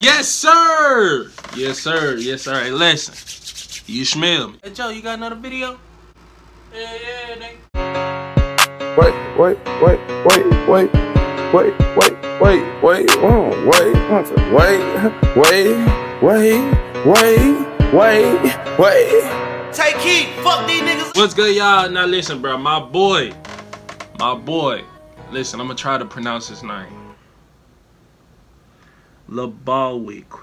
Yes, sir. Yes, sir. Yes, sir. Hey, listen. You smell me. Hey, Joe, you got another video? Yeah, yeah, nigga. Wait, wait, wait, wait, wait, wait, wait, wait, wait, oh, wait, wait, wait, wait, wait, wait, wait. Take heat. Fuck these niggas. What's good, y'all? Now listen, bro. My boy, my boy. Listen, I'm gonna try to pronounce his name. Labawick.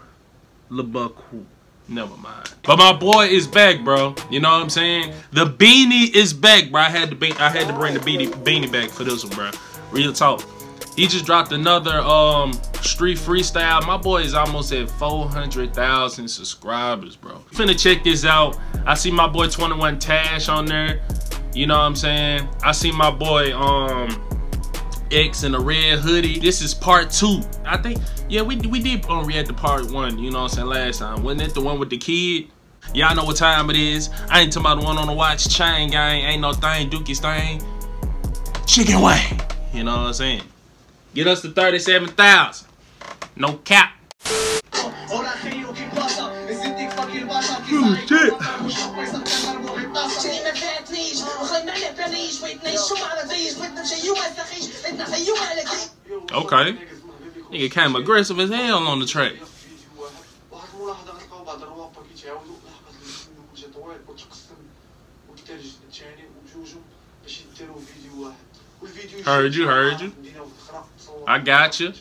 Labaku. Never mind. But my boy is back, bro. You know what I'm saying? The beanie is back, bro. I had to be I had to bring the beanie beanie back for this one, bro. Real talk. He just dropped another um street freestyle. My boy is almost at 400,000 subscribers, bro. Finna check this out. I see my boy 21 Tash on there. You know what I'm saying? I see my boy um X and a red hoodie. This is part two. I think, yeah, we, we did um, react to part one, you know what I'm saying, last time. Wasn't it the one with the kid? Y'all know what time it is. I ain't talking about the one on the watch chain gang. Ain't no thing, Dookie's thing. Chicken wing. You know what I'm saying? Get us to 37,000. No cap. Oh, shit. Okay. Nigga came aggressive as hell on the track. Heard you, heard you. I got you.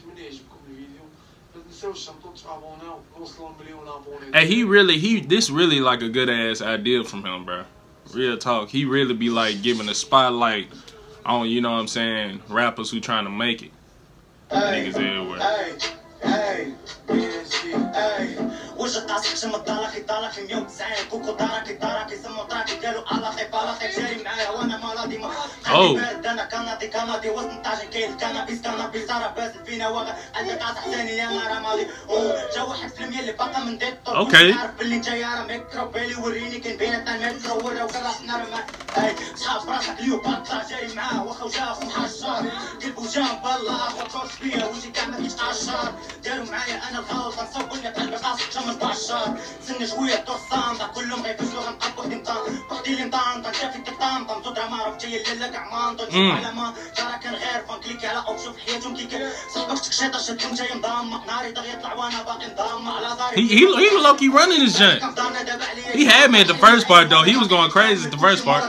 And he really, he this really like a good ass idea from him, bro. Real talk. He really be like giving a spotlight on, you know what I'm saying, rappers who trying to make it. Hey, Niggas everywhere. Hey, hey, BSG, hey. أو. أوكي. مانطون شوف مم. على ما جرى كان غير فان كليكي على او شوف حياتهم كي كان صاحبك تكشيطه شدهم جاي مضامة ناري دغيا يطلع وانا باقي مضامة على He, ظهري he, he low key running his junk. He had me at the first part though. He was going crazy at the first part.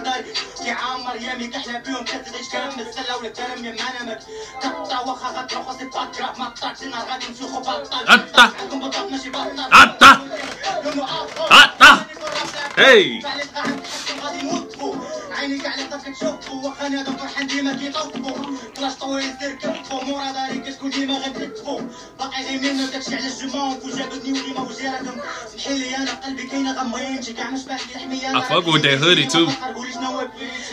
كي عامر يامي كحلى بيهم كتعيش كامل السله ولا الدرم يا منامك كتا واخا غتروح خاصك تقرب ما طلعتش نهار غادي نسوخو بطل أتا. عندكم بطل ماشي بطل أتا. أتا. Hey. عيني كاع اللي طاف كتشوفو واخا أنا هذا فرحان ديما كيطوفو كلاش طويل سير كتفو مورا داري كتكون ديما غنكتفو باقي غير منا داكشي على الجمون وجابتني وديما وجيراتهم سمحي لي أنا قلبي كاينة غمين شي كاع مش باقي يحمي I fuck with that hoodie too.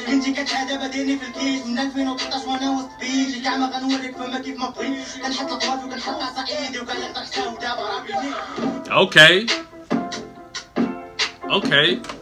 كنتي كتعادى بديني في الكيس. من 2013 وأنا وسط بيجي. كاع ما غنوريك فما كيف ما بغيت. كنحط الطوافي وكنحط عصا إيدي وكنلقى حتى ودابا راه Okay. Okay.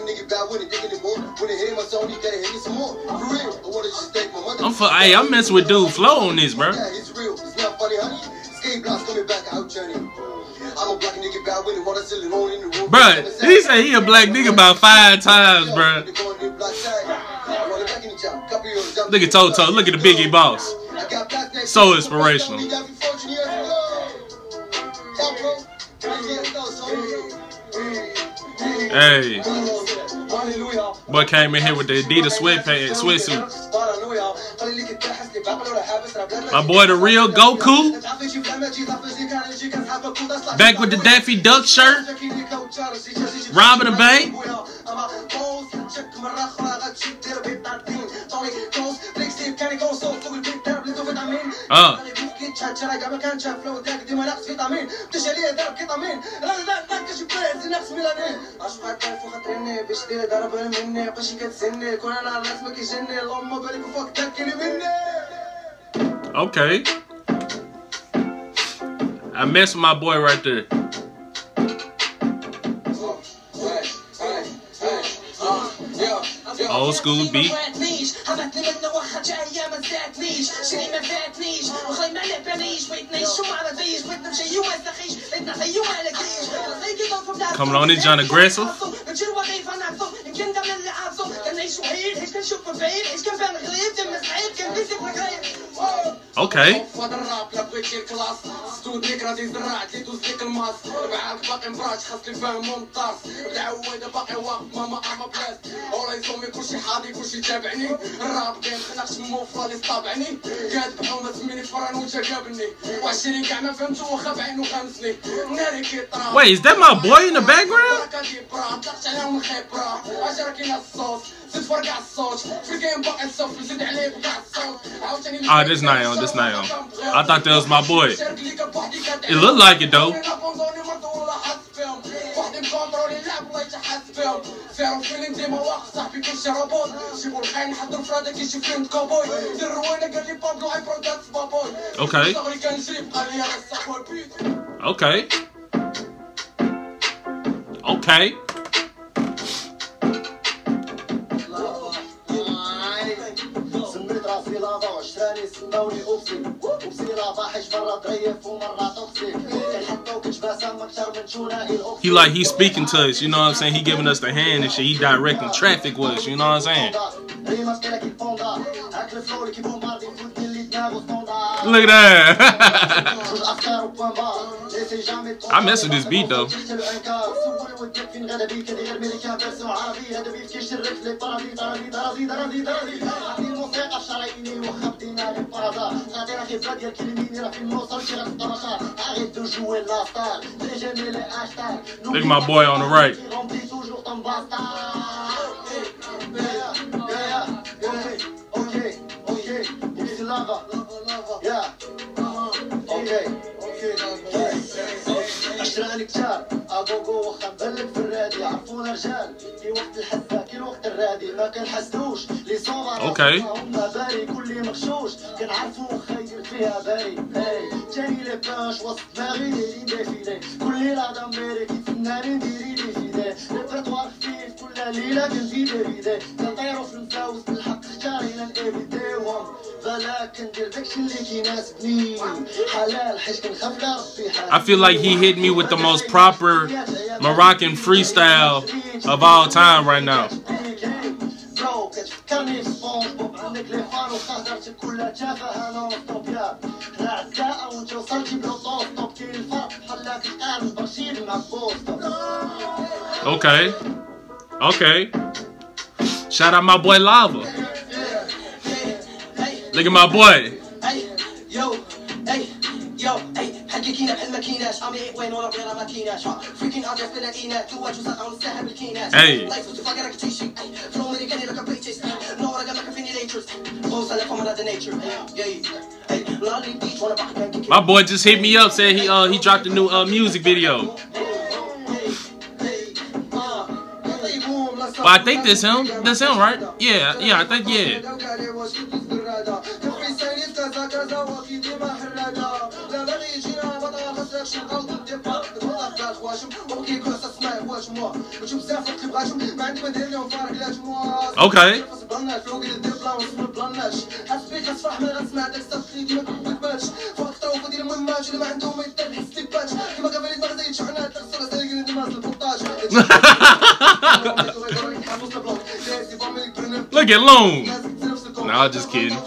nigga with it, dig anymore. When they hear my song, you gotta hit me some more. For real, I wanna just thank my mother. I'm for hey, I'm messing with dude flow on this, bruh. Yeah, it's real. It's not funny, honey. Skate blocks coming back out journey. I'm a black nigga bad with it, wanna sell in the room. Bruh, he said he a black nigga about five times, bruh. Look at Toto, look at the Biggie boss. So inspirational. Hey, boy came in here with the Adidas sweatpants, sweatsuit. My boy, the real Goku, back with the Daffy Duck shirt, robbing the bank. Uh. كانش راجع ما كانش فلو تاك ديما ناقص فيتامين متش عليا ضرب كيطامين راه لا ناقص بلاز ناقص ميلانين عشرة كيف وخاطريني باش ديري ضرب مني باش كتسني كون انا راس ما كيجني اللهم بارك فوق تاكلي مني Okay. I missed my boy right there. Old school beat. ما زادنيش شري ما فاتنيش وخلي ما لعبانيش بغيتنيش وما عرفيش بغيت نمشي وما سخيش بغيت نعطي وما لقيش Coming on this John aggressive. نمشي وظيفة نعطو يمكن دم اللي عاصو كنعيش وحيد حيت كنشوف بعيد حيت كنبان غريب دم سعيد كنبيسي في Okay. فهاد الراب لا بغيتي الكلاس. ستوديك راه زرعت لي دوز ليك الماس. ربعاك باقي مبراج خاص لي فاهمو الطارس العويده باقي واقف ماما اما بلاس ولا يصومي كلشي حاضي كلشي تابعني. الراب كاين خناقش موفى لي صابعني قاد بحومة سميني فران وتجابني وعشرين كاع ما فهمتو واخا بعينو خامسني ناري كيطرا Wait, is that my boy in the background? طلقت عليهم الخبرة عشرة كاين الصوت زيد فرقع الصوت في الجيم باقي الصوت زيد عليه بقع الصوت عاوتاني Ah, this not on, this not on. I thought that was my boy. It looked like it though. Okay. Okay. Okay. سميت راسي لافا وعشراني سماوني اوبسي اوبسي لافا حيت مرة ضعيف ومرة توكسيك كنحطو كتباسم اكتر من ثنائي الاوبسي He like he speaking to us, you know what I'm saying? He giving us the hand and shit. He directing traffic with us, you know what I'm saying? Look at that. I mess with this beat though. Look at my boy on the right. Okay, okay, okay ton bastard Yeah, yeah, yeah, ok, ok, c'est lava, yeah, ok, عشراني كتار اغوغو واخا مبلد في الرادي عرفونا رجال كي وقت الحزه كي الوقت الرادي ما كنحسدوش لي صوم أوكي. هما باري كل مغشوش كنعرفو خير فيها باري هاي جاني لي بانش وسط دماغي دايرين ديفيلي كل ليله دميري كي فنانين ديري لي فيدي ريبرتوار خفيف كل ليله كنزيد ريدي كنطيرو في المساوس بالحق اختارينا نافيديوهم بلا كندير داكشي اللي كيناسبني حلال حيت كنخاف لا ربي I feel like he hit me with the most proper Moroccan freestyle of all time right now. Okay. Okay. Shout out my boy Lava. Look at my boy. حقيقينا بحال ما كيناش امي وين ولا بغينا ما كيناش فريكين ارجع في الانات تواج وساقع ونستاهل بالكينات أي. لايف وتفكر راك تعيشي اي فلو امريكاني لك بريتش نو راك ما كفيني ليترز بوز على فما هذا نيتشر ياي اي لالي بيتش وانا باقي كان My boy just hit me up, said he uh he dropped a new uh music video. But I think that's him. That's him, right? Yeah, yeah, I think yeah. Okay. Look at Loon. Nah, just kidding. Yup.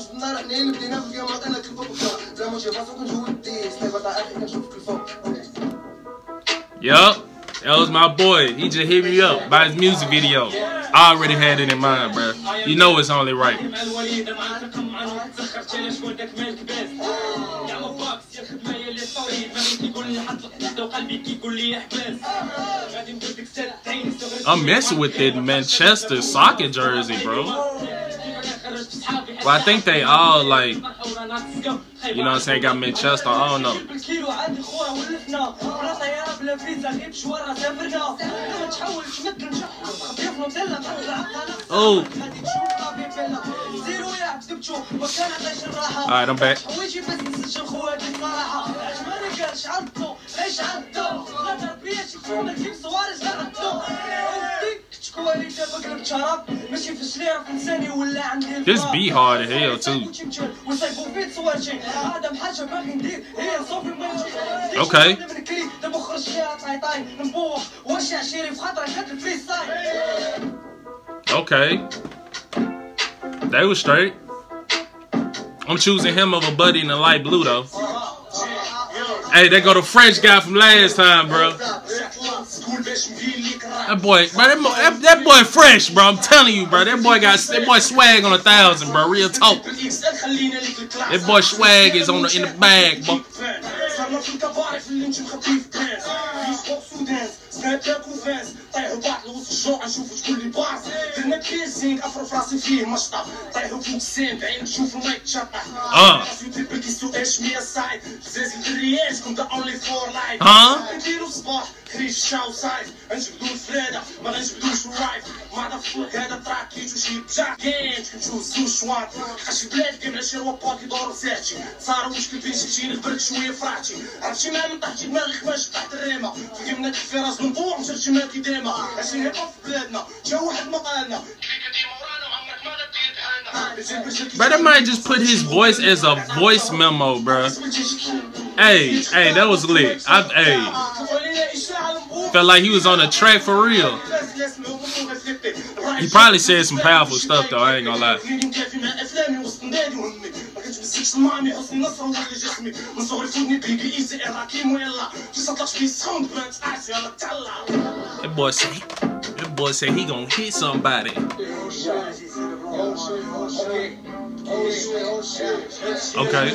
That was my boy. He just hit me up by his music video. I already had it in mind, bro. You know it's only right. مع الوليدة مع الرقم مع نوع Yup. That was my boy. He just hit me up by his music video. I already had it in mind, bro. You know it's only right. I'm messing with that Manchester soccer jersey, bro. Well, I think they all like You know what I'm saying? Got me in chest. I don't know. بالكيلو عندي خويا ولفنا راه طياره بلا فيزا غير مشوار سافرنا ما تحولش مثل مشحر ضيفنا مدلع طلع عقلك أو غادي تشوف طبيب بلا زيرو يا عبدبتو ما كان عطاش الراحه I'm back. حوايجي بس نسجل خويا دي الصراحه عجباني كاش عرضتو عيش عرضتو ما تربياش كيما كيف صواريش غردتو This be hard as hell too. Okay. Okay. They was straight. I'm choosing him over Buddy in the light blue though. Hey, they go the French guy from last time, bro. That boy, bro, that, that, that boy fresh, bro. I'm telling you, bro. That boy got that boy swag on a thousand, bro. Real talk. That boy swag is on the- in the bag, bro. حقوق سودان سناب شات وفاس طيحوا بعض لوسط الجوع نشوفوا شكون اللي باعص درنا كيسينغ افرو فراسي فيه مشطح طيحوا فوق السين بعين نشوفوا ما آه راسي تبل كيسو اش 100 سايد بزاز الدرياج كنت اونلي فور لايف نديرو صباح كريش شاو سايف نجبدو الفرادة ما غنجبدوش الرايف ما فوق هذا تراك كيتو شي بجا كاين كنشوف زوج شواط خاش بلاد كاملة شي روباك يدور بزاعتي صار مشكل بين شي غبرت شوية فرحتي عرفتي مع من طحتي دماغي خماش طحت الريمة في قمنا في راس منبوع مشرتي ما كيديما عشان هيبا في بلادنا جا واحد ما قالنا كيف ديما ورانا وعمرك ما غدير بحالنا Bro, that might just put his voice as a voice memo, bro. Hey, hey, that was lit. I, hey, felt like he was on a track for real. He probably said some powerful stuff though. I ain't gonna lie. Somani hasn't nothing like it's me. I'm sorry for me, baby, easy, and I came well. Just a touch me, sound, man, I see, I'm a teller. That boy say, that boy say he gonna hit somebody. Okay.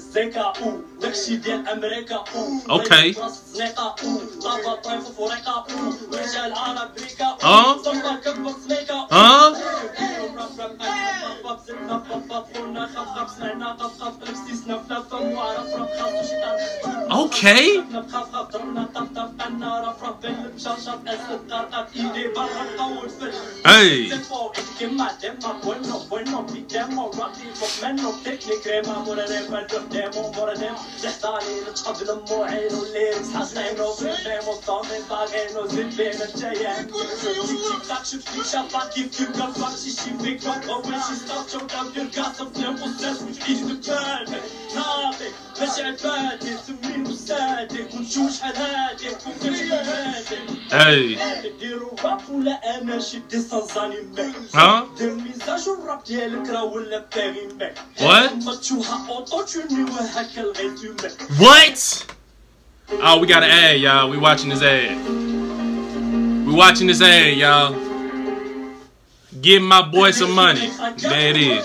Okay. Huh? Huh? Okay. Hey. قدام ومردم الحضاني القبل موعين واللي يصحى صنعينو في الفيم والضامن باغينو زيد بين الجيان تيك تاك شفت فيك شافات كيف كيف كفاك شي شي فيك ما تغويش ستارت شو دام يرقص بنام وستريس وجديد بكال ناضي Hey. ديروا راب ولا انا شدي صنصاني ماك Huh? دير ميزاج الراب ديالك راه ولا باغي ماك What? ماتشوها اوتو توني وهكا لغيتو ماك What? Oh, we got an ad, y'all. We watching this ad. We watching this ad, y'all. Give my boy some money. There it is.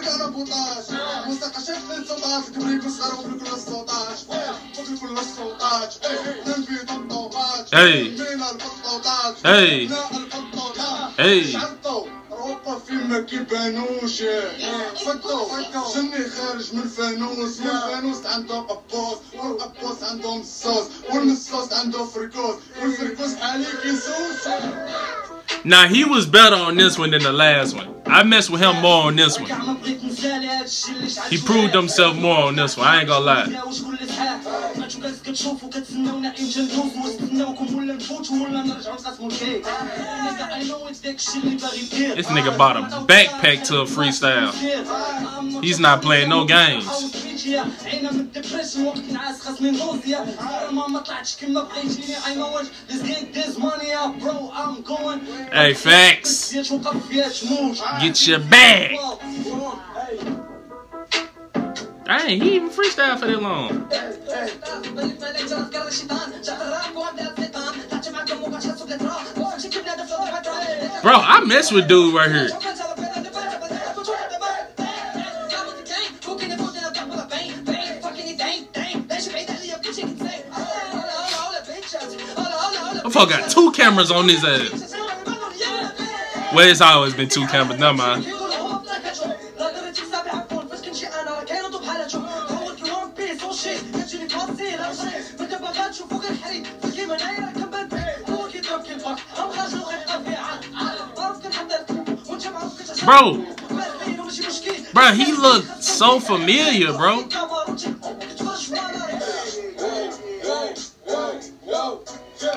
14 مساقة شحن الصوتات كبري كل صغار وفي كل الصوتات وفي كل الصوتات نلبي ضد الطوبات من البطوطات لا البطوطات شعطو شعطوا روبا في ما كيبانوش صدوا جني خارج من الفانوس والفانوس عنده قبوس والقبوس عندهم الصوص والمصوص عنده فركوس والفركوس حالي كيسوس Now he was better on this one than the last one. I messed with him more on this one. كاع ما بغيت نسالي هادشي اللي شعل He proved himself more on this one. I ain't gonna lie. This nigga bought a backpack to a freestyle. He's not playing no games. Hey, facts. Get your bag. Dang, he even freestyle for that long. Bro, I mess with dude right here. Motherfucker got two cameras on his ass. Well, it's always been two cameras. Never mind. Bro, bro, he looked so familiar, bro.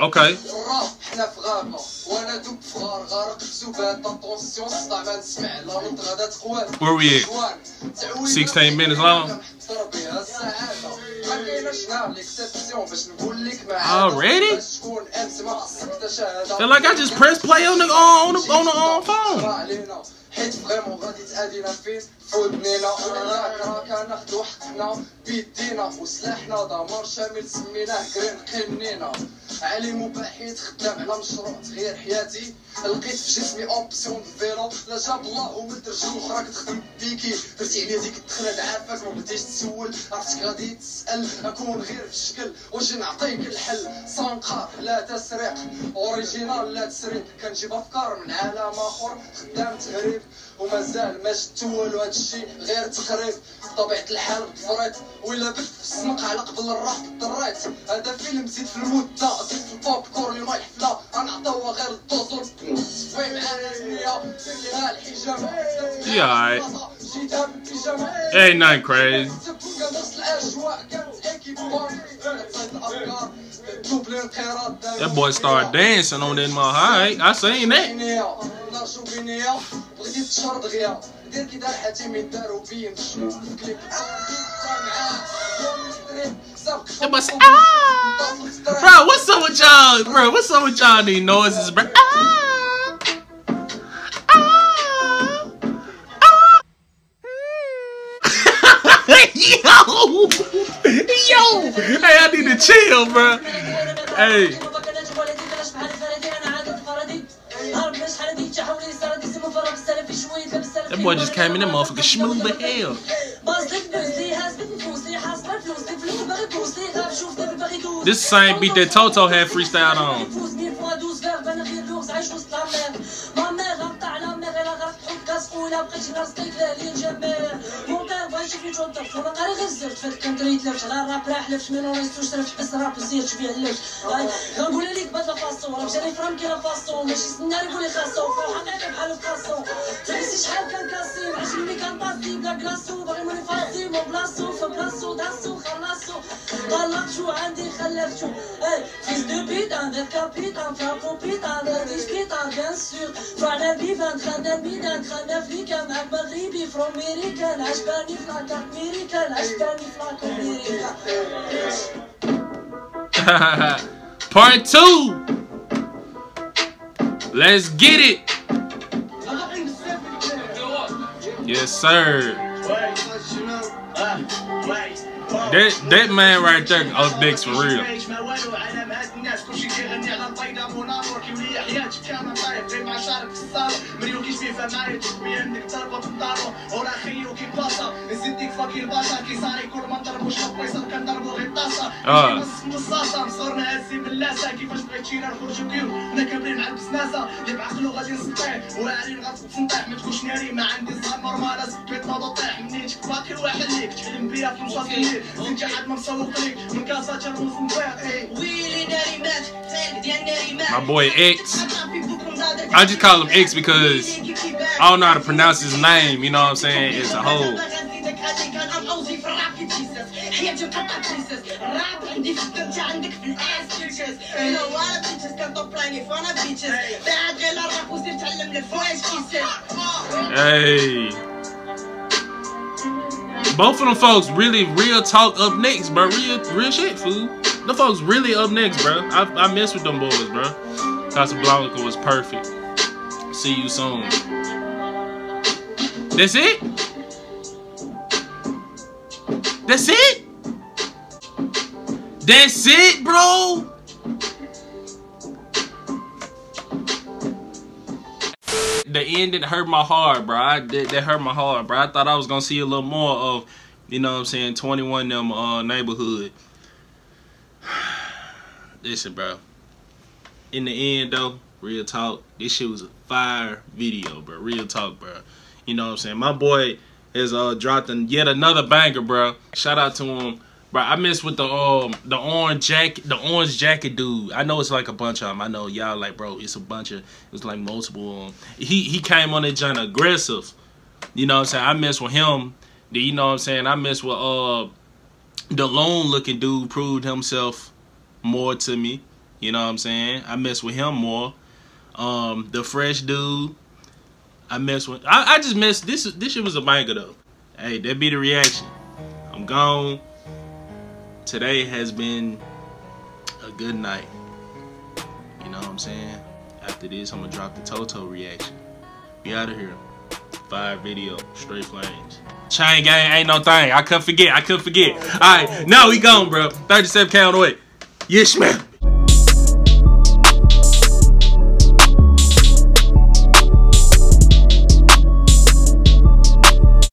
Okay. الراب حنا في غابة وانا دوب في غار غارق في زبان اتونسيون سطع ما نسمع لا نط غدا تقوال Where we at? 16 minutes long. بها السعادة ما كايناش نهار ليكسبسيون باش نقول لك ما Already? شكون امس ما خصك تشاهد Feel like I just pressed play on the on the on the on phone. حيت فريمون غادي تأدينا فين فودنينا راك راك ناخدو حقنا بيدينا وسلاحنا دمار شامل سميناه كرين قنينا عليم وبحيث خدام على مشروع تغيير حياتي. لقيت في جسمي اوبسيون فيرو لا جاب الله ومد رجل أخرى كتخدم بيكي. درتي عليا ديك الدخلة عارفك ما بديتش تسول. عرفتك غادي تسأل أكون غير في الشكل. واش نعطيك الحل؟ صنقار لا تسريق اوريجينال لا تسريق كنجيب أفكار من عالم آخر. خدام تهريب. ومازال ما شفت والو هادشي غير تقريب بطبيعة الحال بفريط ولا بث في السمق على قبل الراح ضريت هذا فيلم زيد في المدة زيد في البوب كورن اللي ما يحفلا غنعطيوها غير الدوز والبنس فاهم معانا النية سيرها الحجاب Yeah, alright. جيتها بالبيجامة Ain't nothing crazy. That boy started dancing on that mother. Alright, I seen that. بغيتي تشهر دغيا دير كي دار حاتمي دار وبين شنو في الكليب That boy said, ah! Bro, what's up with y'all? Bro, what's up with y'all these noises, bro? Ah! Ah! Ah! Yo! Yo! Hey, I need to chill, bro. Hey. That boy just came in that motherfucker smooth as hell. This same beat that Toto had freestyled on. عرفتي فين توظفت أنا قرا شحال كان كاسي عشان ملي كنباسي بلا باغي نولي فاسي مو بلاصو فبلاصو داسو خلاصو طلقتو عندي خلفتو اي فيس دو بيت ان دير كابيت ان بيان سور فعلا بيف ان خانا مين ان خانا مغربي فروم عجباني في Part two. Let's get it. Yes, sir. That that man right there, oh, big for real. الحياة شفتي طايح بين مع شعرك في الصالة مريو كي شفيفة معايا انك تربى في ورا خيو كي بلاصة نزيد ديك فاكي الباشا كي صاري كل ما نضربوش الفيصل كنضربو غير الطاسة نص مصاصة مصورنا هازي من لاسة كيفاش بغيتينا نخرجو كيو أنا كاملين على البسناسة اللي بعقلو غادي نسطيح وعلي غنتنطيح ما تكونش ناري ما عندي صغار مرمالة سبيت نوضو طيح منين تكباكي الواحد ليك تحلم بيا في مصاص الليل انت حد ما مسوق ليك من كاسة تنوز مبيع ويلي ناري مات My boy X. I just call him X because I don't know how to pronounce his name, you know what I'm saying? It's a whole. Hey. Both of them folks really real talk up next, bro. Real real shit, fool. The folks really up next, bro. I, I mess with them boys, bro. Casablanca was perfect. See you soon. That's it? That's it? That's it, bro? the ending hurt my heart, bro. I, that, that hurt my heart, bro. I thought I was gonna see a little more of, you know what I'm saying, 21 them uh neighborhood. Listen, bro. In the end though, real talk, this shit was a fire video, bro. Real talk, bro. You know what I'm saying? My boy has uh dropped yet another banger, bro. Shout out to him. Bro, I miss with the um the orange jacket the orange jacket dude. I know it's like a bunch of them. I know y'all like, bro, it's a bunch of it's like multiple. Um, he he came on that joint aggressive. You know what I'm saying? I miss with him. You know what I'm saying? I miss with uh the lone looking dude proved himself more to me. You know what I'm saying? I mess with him more. Um, the fresh dude. I mess with. I, I just mess. this. This shit was a banger though. Hey, that be the reaction. I'm gone. Today has been a good night. You know what I'm saying? After this, I'm gonna drop the Toto reaction. Be out of here. Five video, straight flames. Chain gang ain't no thing. I couldn't forget. I couldn't forget. All right, now we gone, bro. 37 count away. Yes, man.